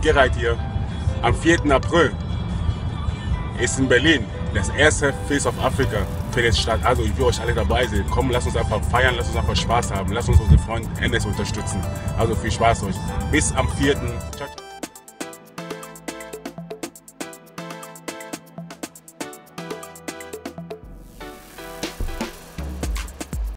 Gerald hier. Am 4. April ist in Berlin das erste Face of Africa findet statt. Also ich will euch alle dabei sehen. Komm, lasst uns einfach feiern, lasst uns einfach Spaß haben. Lasst uns unsere Freunde NS unterstützen. Also viel Spaß euch. Bis am 4. Ciao, ciao.